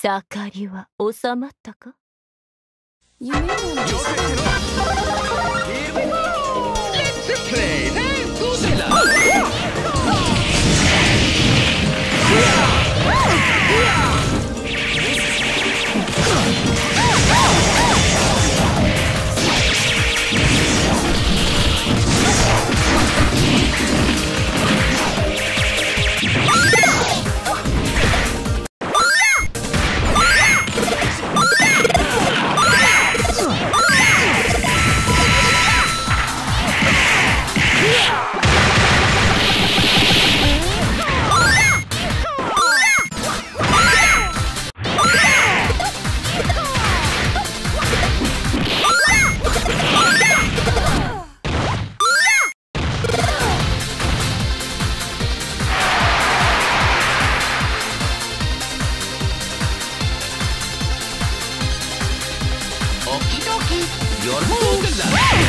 盛りは収まったか？夢 You're Moogala!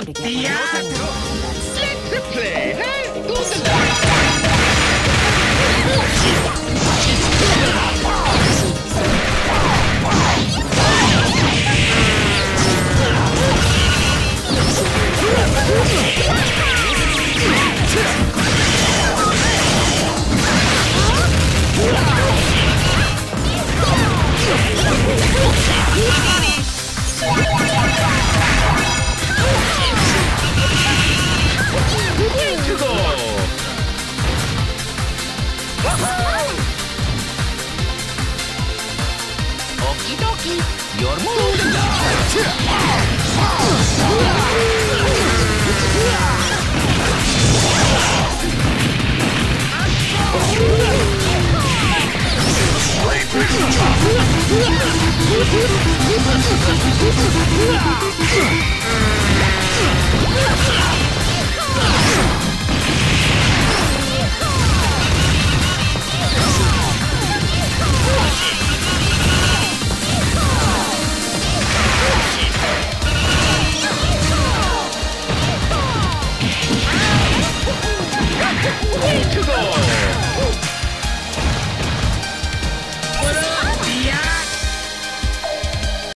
Slip the play, Go to the your mood. Sleep is Ichigo!